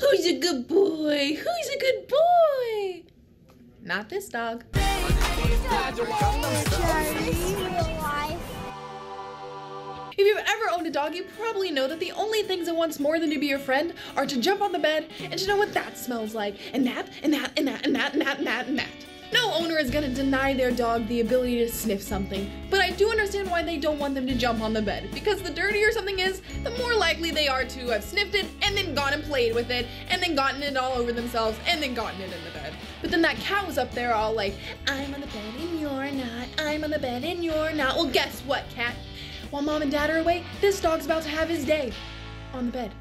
Who's a good boy? Who's a good boy? Not this dog. If you've ever owned a dog, you probably know that the only things it wants more than to be your friend are to jump on the bed and to know what that smells like, and that, and that, and that, and that, and that, and that, and that. No owner is gonna deny their dog the ability to sniff something, but I do understand why they don't want them to jump on the bed, because the dirtier something is, the more likely they are to have sniffed it and then gone and played with it, and then gotten it all over themselves, and then gotten it in the bed. But then that cat was up there all like, I'm on the bed and you're not, I'm on the bed and you're not. Well, guess what, cat? While mom and dad are away, this dog's about to have his day on the bed.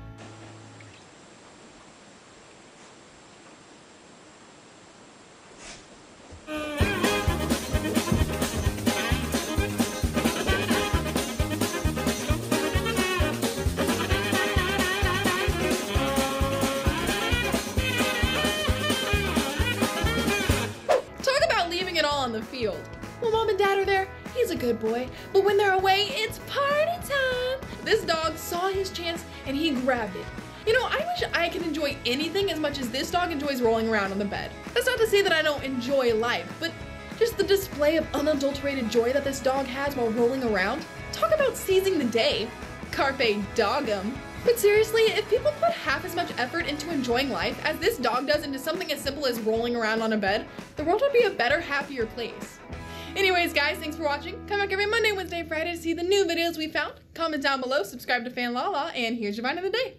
The field. When mom and dad are there, he's a good boy. But when they're away, it's party time. This dog saw his chance and he grabbed it. You know, I wish I could enjoy anything as much as this dog enjoys rolling around on the bed. That's not to say that I don't enjoy life, but just the display of unadulterated joy that this dog has while rolling around. Talk about seizing the day. Carpe dogum. But seriously, if people put half as much effort into enjoying life as this dog does into something as simple as rolling around on a bed, the world would be a better, happier place. Anyways, guys, thanks for watching. Come back every Monday, Wednesday, Friday to see the new videos we found. Comment down below, subscribe to Fanlala, and here's your vine of the day.